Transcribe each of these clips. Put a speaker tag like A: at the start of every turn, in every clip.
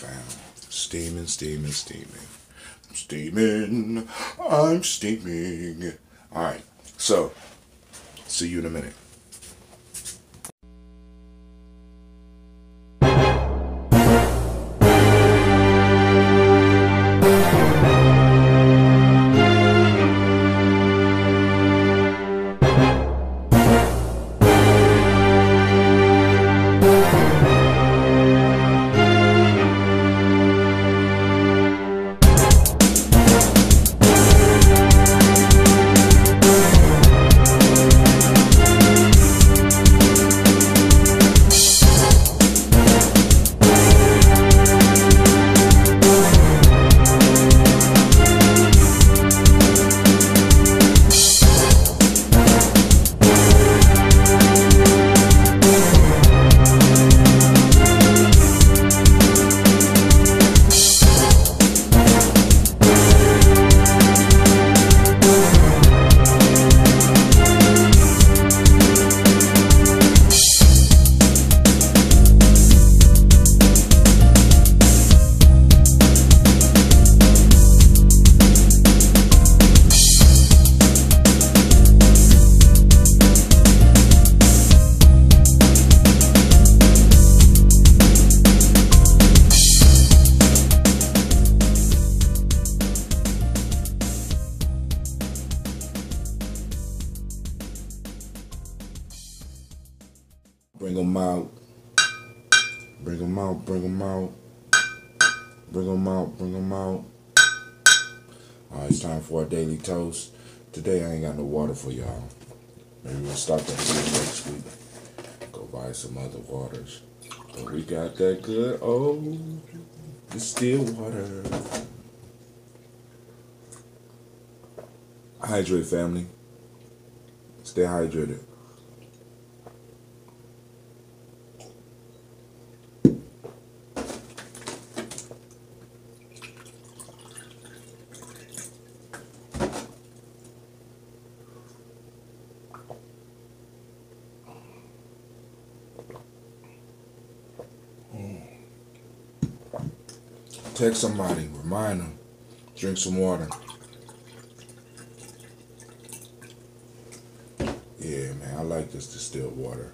A: fam. Steaming, steaming, steaming. I'm steaming. I'm steaming. All right. So, see you in a minute. Daily toast. Today I ain't got no water for y'all. Maybe we'll start that next week. Go buy some other waters. But we got that good old distilled water. Hydrate family. Stay hydrated. Mm. Text somebody, remind them, drink some water. Yeah, man, I like this distilled water.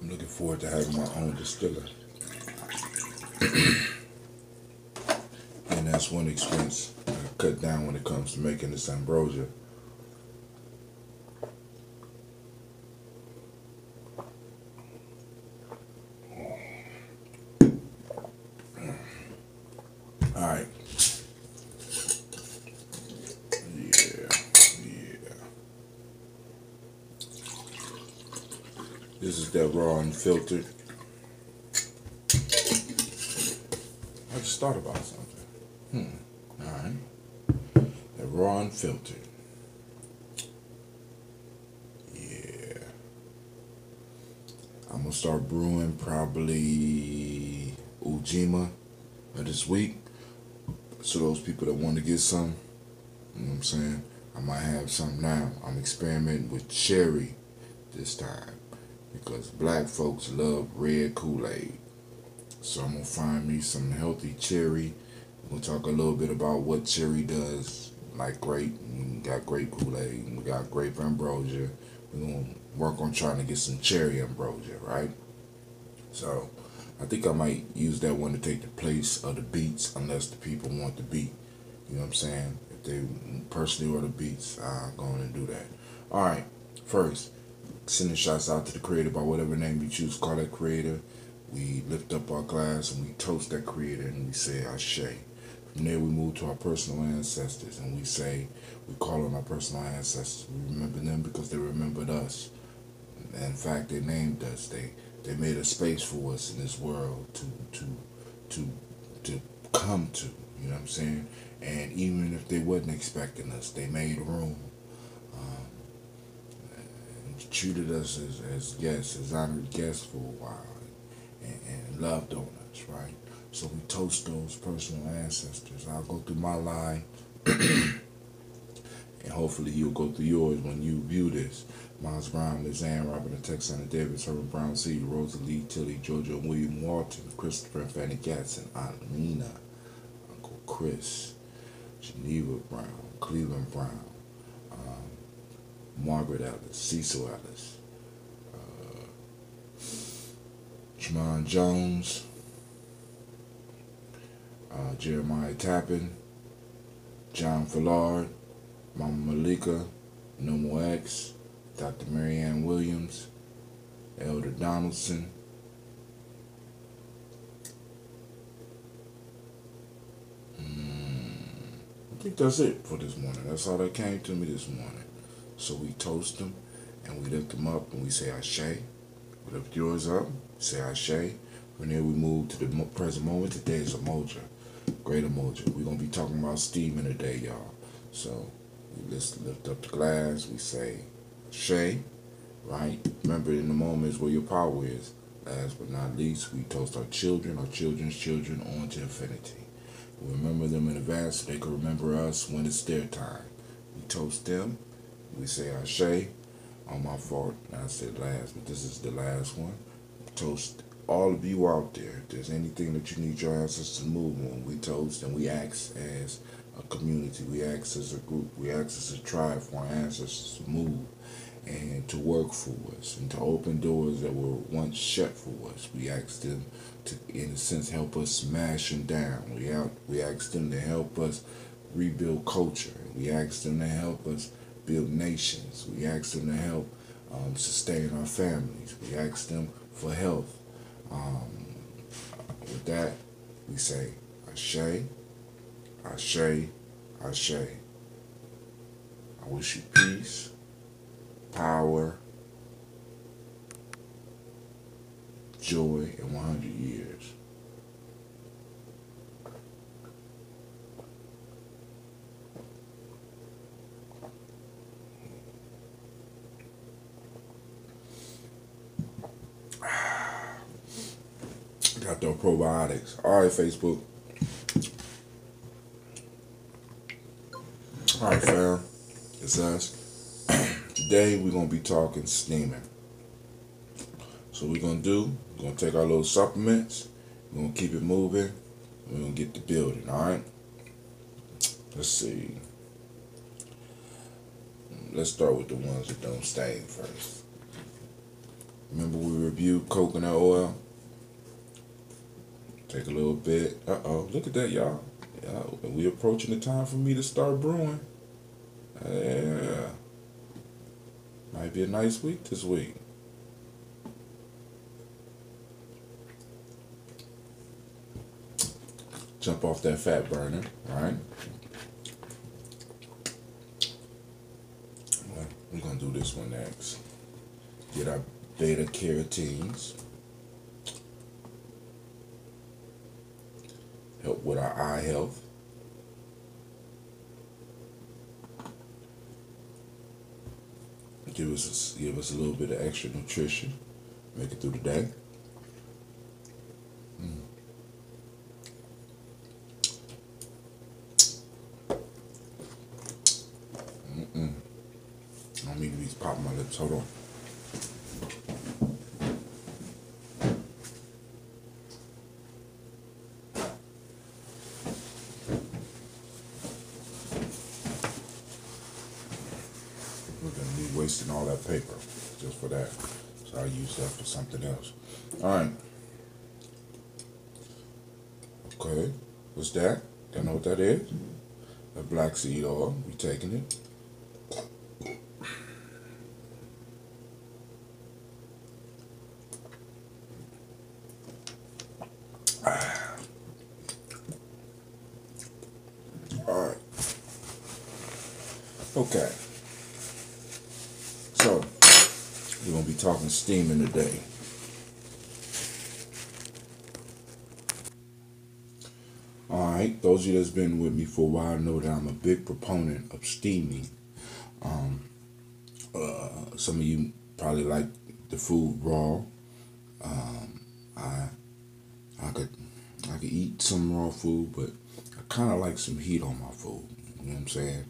A: I'm looking forward to having my own distiller. that's one expense I cut down when it comes to making this ambrosia. All right. Yeah, yeah. This is that raw unfiltered. I just thought about something. Hmm. All right. That raw unfiltered. Yeah. I'm gonna start brewing probably Ujima of this week. So those people that want to get some, you know what I'm saying? I might have some now. I'm experimenting with cherry this time because black folks love red Kool-Aid. So I'm gonna find me some healthy cherry. We'll talk a little bit about what cherry does, like grape. We got grape Kool-Aid. We got grape ambrosia. We're gonna work on trying to get some cherry ambrosia, right? So I think I might use that one to take the place of the beets, unless the people want the beat. You know what I'm saying? If they personally order beets, I'm going to do that. All right. First, sending shots out to the creator by whatever name you choose. Call that creator. We lift up our glass and we toast that creator and we say Ashe. From there, we move to our personal ancestors and we say, we call on our personal ancestors. We remember them because they remembered us. In fact, they named us. They they made a space for us in this world to to to to come to. You know what I'm saying? And even if they wasn't expecting us, they made room. Um, and treated us as, as guests, as honored guests for a while, and, and loved on us, right? So we toast those personal ancestors. I'll go through my line. And hopefully you'll go through yours when you view this. Miles Brown, Lizanne, Robert, and Texana Davis, Herbert Brown C, Rosalie, Tilly, Georgia, William Walton, Christopher, Fanny Gatson, Aunt Nina, Uncle Chris, Geneva Brown, Cleveland Brown, um, Margaret Ellis, Cecil Ellis, uh, Jamon Jones, uh, Jeremiah Tappan, John Fillard, Mama Malika, Nomo X, Dr. Marianne Williams, Elder Donaldson, mm, I think that's it for this morning. That's all that came to me this morning. So we toast them and we lift them up and we say Ashe. We lift yours up, say Ashe. From there we move to the present moment. Today is Umoja. Great Umoja. We're gonna be talking about steaming today, y'all. So we just lift up the glass. We say, "Shay," right? Remember, in the moments where your power is. Last but not least, we toast our children, our children's children, on to infinity. We remember them in advance so they can remember us when it's their time. We toast them. We say Ashe. On my fault, I said last, but this is the last one. Toast all of you out there, if there's anything that you need your ancestors to move on, we toast and we ask as a community, we ask as a group, we ask as a tribe for our ancestors to move and to work for us and to open doors that were once shut for us. We ask them to, in a sense, help us smash them down. We out, we ask them to help us rebuild culture. We ask them to help us build nations. We ask them to help um, sustain our families. We ask them for health. Um, with that, we say Ashe, Ashe, Ashe. I wish you peace, power, joy and 100 years. Got the probiotics. All right, Facebook. All right, fam. It's us. Today we're gonna be talking steaming. So we're gonna do. We're gonna take our little supplements. We're gonna keep it moving. We're gonna get the building. All right. Let's see. Let's start with the ones that don't stain first. Remember we reviewed coconut oil. Take a little bit. Uh oh, look at that, y'all. Yeah, we approaching the time for me to start brewing. Yeah. Might be a nice week this week. Jump off that fat burner, right? Well, we're gonna do this one next. Get our beta carotenes. Help with our eye health. Give us a, give us a little bit of extra nutrition. Make it through the day. Mm. Mm-mm. I don't mean to be popping my lips. Hold on. wasting all that paper just for that. So I use that for something else. All right. Okay. What's that? Do you know what that is? A black seed oil. We taking it. All right. Okay. So, we're going to be talking steaming today. Alright, those of you that's been with me for a while know that I'm a big proponent of steaming. Um, uh, some of you probably like the food raw. Um, I I could I could eat some raw food, but I kind of like some heat on my food. You know what I'm saying?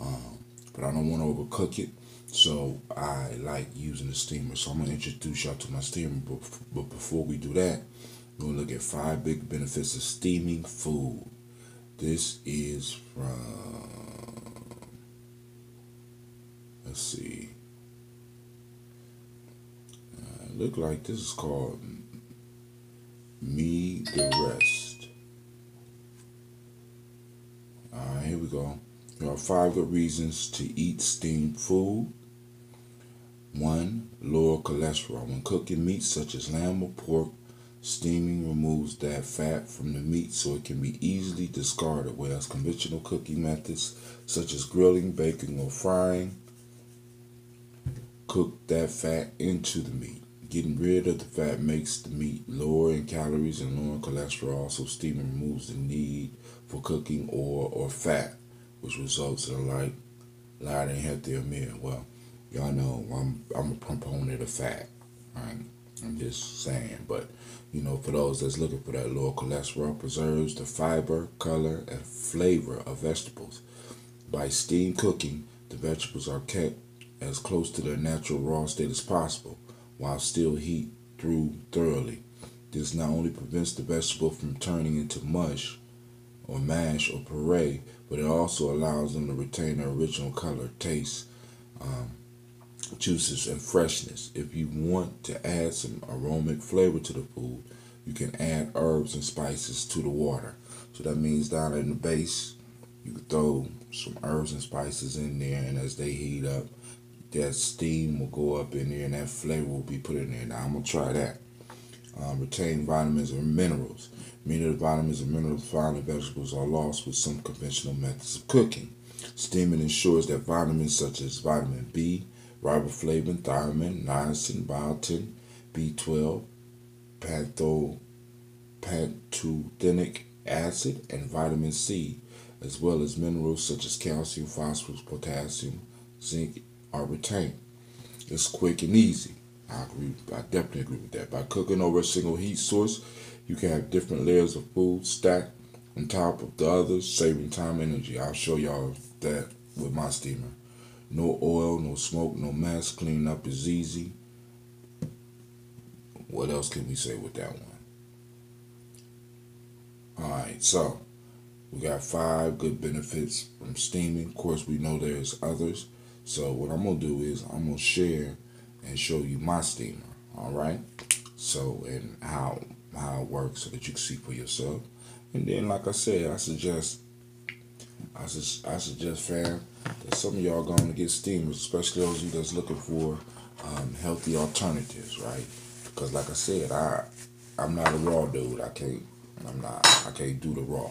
A: Um, but but I don't want to overcook it. So I like using the steamer. So I'm gonna introduce y'all to my steamer. But, but before we do that, we're gonna look at five big benefits of steaming food. This is from let's see. Uh, look like this is called Me the Rest. Alright, here we go. There are five good reasons to eat steamed food. One, lower cholesterol. When cooking meats such as lamb or pork, steaming removes that fat from the meat so it can be easily discarded, whereas conventional cooking methods such as grilling, baking, or frying cook that fat into the meat. Getting rid of the fat makes the meat lower in calories and lower in cholesterol, so steaming removes the need for cooking oil or fat, which results in a light, lighter and healthier meal. Well, Y'all know I'm I'm a proponent of fat. Right? I'm just saying, but you know, for those that's looking for that lower cholesterol, preserves the fiber, color, and flavor of vegetables. By steam cooking, the vegetables are kept as close to their natural raw state as possible, while still heat through thoroughly. This not only prevents the vegetable from turning into mush, or mash, or puree, but it also allows them to retain their original color, taste, um, juices and freshness. If you want to add some aromatic flavor to the food, you can add herbs and spices to the water. So that means down in the base, you can throw some herbs and spices in there, and as they heat up, that steam will go up in there, and that flavor will be put in there. Now I'm gonna try that. Um, retain vitamins and minerals. Many of the vitamins and minerals found in vegetables are lost with some conventional methods of cooking. Steaming ensures that vitamins such as vitamin B, riboflavin, thiamine, niacin, biotin, B12, pantho, pantothenic acid, and vitamin C, as well as minerals such as calcium, phosphorus, potassium, zinc, are retained. It's quick and easy. I agree. I definitely agree with that. By cooking over a single heat source, you can have different layers of food stacked on top of the others, saving time and energy. I'll show y'all that with my steamer. No oil, no smoke, no mess. Cleaning up is easy. What else can we say with that one? Alright, so we got five good benefits from steaming. Of course, we know there's others. So what I'm going to do is I'm going to share and show you my steamer. Alright? So, and how, how it works so that you can see for yourself. And then, like I said, I suggest I, su- I suggest, fam, some of y'all going to get steamers, especially those of you that's looking for um, healthy alternatives, right? Because, like I said, I I'm not a raw dude. I can't. I'm not. I can't do the raw.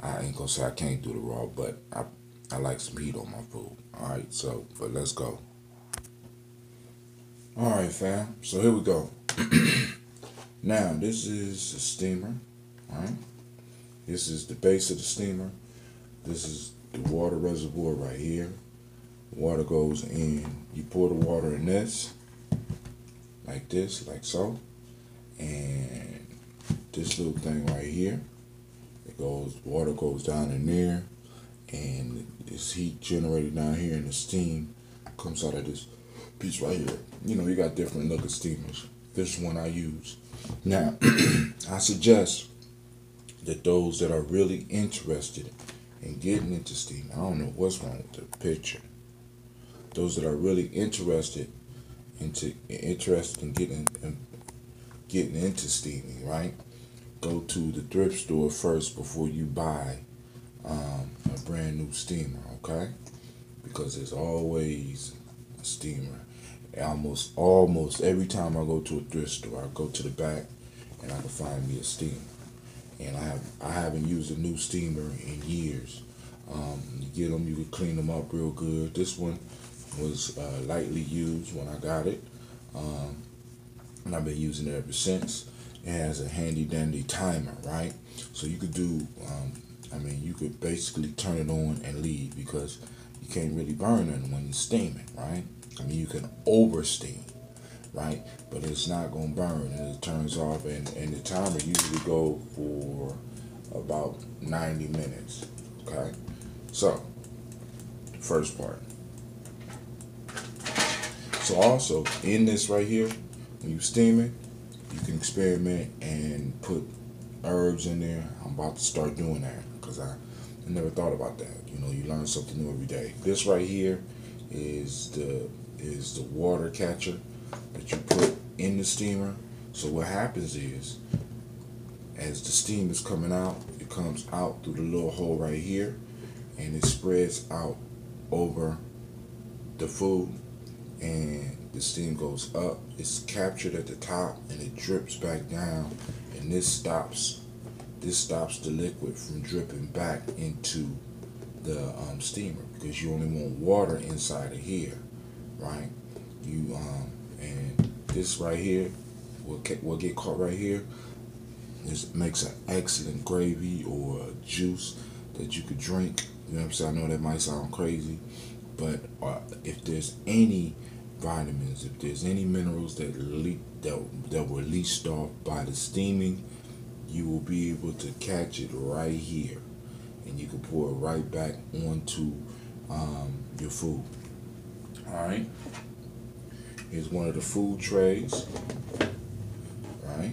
A: I ain't gonna say I can't do the raw, but I I like some heat on my food. All right. So, but let's go. All right, fam. So here we go. now this is a steamer. All right. This is the base of the steamer. This is the water reservoir right here. Water goes in. You pour the water in this, like this, like so. And this little thing right here, it goes, water goes down in there. And this heat generated down here and the steam comes out of this piece right here. You know, you got different looking steamers. This one I use. Now, I suggest that those that are really interested and getting into steaming. I don't know what's wrong with the picture. Those that are really interested into interested in getting in, getting into steaming, right? Go to the thrift store first before you buy um, a brand new steamer, okay? Because there's always a steamer. Almost almost every time I go to a thrift store, I go to the back and I can find me a steamer and I have I haven't used a new steamer in years. Um, you get them, you can clean them up real good. This one was uh, lightly used when I got it, um, and I've been using it ever since. It has a handy dandy timer, right? So you could do, um, I mean, you could basically turn it on and leave because you can't really burn it when you're steaming, right? I mean, you can over steam right? But it's not gonna burn and it turns off and, and the timer usually go for about 90 minutes, okay? So, first part, So also in this right here, when you steam it, you can experiment and put herbs in there. I'm about to start doing that because I, I never thought about that. You know, you learn something new every day. This right here is the is the water catcher that you put in the steamer. So what happens is, as the steam is coming out, it comes out through the little hole right here, and it spreads out over the food, and the steam goes up. It's captured at the top, and it drips back down, and this stops this stops the liquid from dripping back into the um, steamer because you only want water inside of here, right? You um, and this right here will will get caught right here. This makes an excellent gravy or juice that you could drink. You know what I'm saying? I know that might sound crazy, but uh, if there's any vitamins, if there's any minerals that leak that that were leached off by the steaming, you will be able to catch it right here and you can pour it right back onto um, your food. All right. Here's one of the food trays. Right.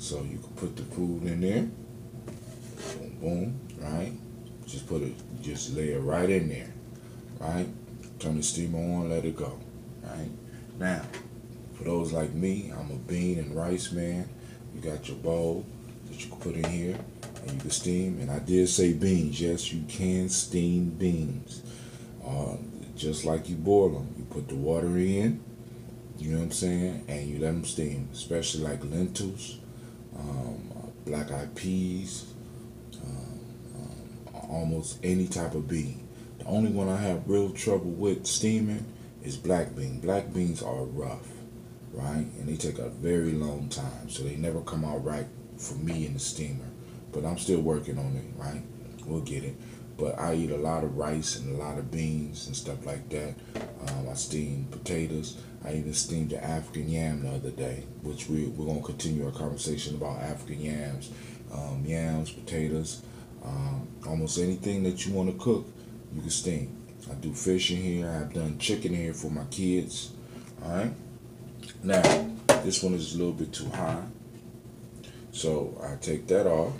A: So you can put the food in there. Boom, boom. Right. Just put it. Just lay it right in there. Right. Turn the steamer on. Let it go. Right. Now, for those like me, I'm a bean and rice man. You got your bowl that you can put in here and you can steam. And I did say beans. Yes, you can steam beans. Uh, just like you boil them. You put the water in, you know what I'm saying, and you let them steam. Especially like lentils, um, black eyed peas, um, um, almost any type of bean. The only one I have real trouble with steaming is black bean. Black beans are rough, right? And they take a very long time, so they never come out right for me in the steamer but I'm still working on it, right? We'll get it. But I eat a lot of rice and a lot of beans and stuff like that. Um, I steam potatoes. I even steamed the African yam the other day, which we, we're going to continue our conversation about African yams. Um, yams, potatoes, um, almost anything that you want to cook, you can steam. I do fish in here. I've done chicken here for my kids. All right. Now, this one is a little bit too high. So I take that off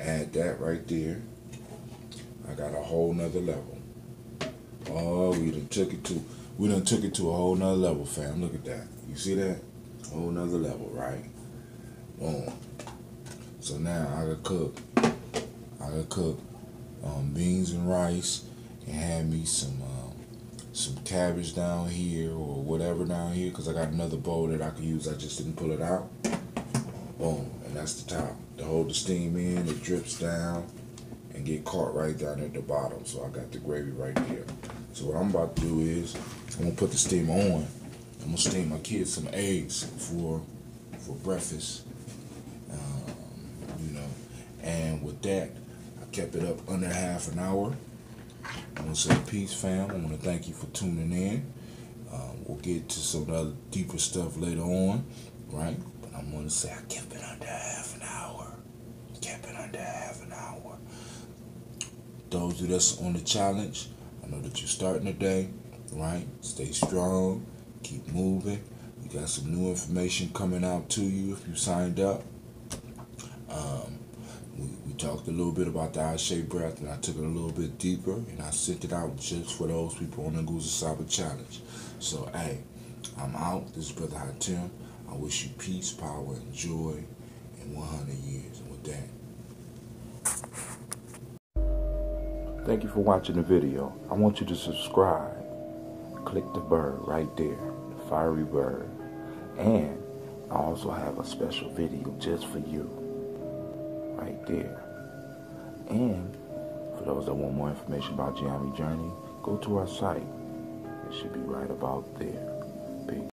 A: add that right there. I got a whole nother level. Oh, we done took it to we done took it to a whole nother level, fam. Look at that. You see that? Whole nother level, right? Boom. So now I could cook. I could cook um, beans and rice and have me some um, some cabbage down here or whatever down here because I got another bowl that I could use. I just didn't pull it out. Boom, and that's the top to hold the steam in. It drips down and get caught right down at the bottom. So I got the gravy right there. So what I'm about to do is I'm gonna put the steam on. I'm gonna steam my kids some eggs for for breakfast. Um, you know, and with that, I kept it up under half an hour. I want to say peace, fam. I want to thank you for tuning in. Um, we'll get to some other deeper stuff later on, right? But I'm going to say I kept it under half an hour kept it under half an hour. Those of us on the challenge, I know that you're starting the day, right? Stay strong, keep moving. You got some new information coming out to you if you signed up. Um, we, we talked a little bit about the eye-shaped breath, and I took it a little bit deeper, and I sent it out just for those people on the Nguzo Saba Challenge. So, hey, I'm out. This is Brother Haatim. I wish you peace, power, and joy in 100 years. And with that, Thank you for watching the video. I want you to subscribe. Click the bird right there, the fiery bird. And I also have a special video just for you right there. And for those that want more information about Gye Journey, go to our site. It should be right about there. Peace.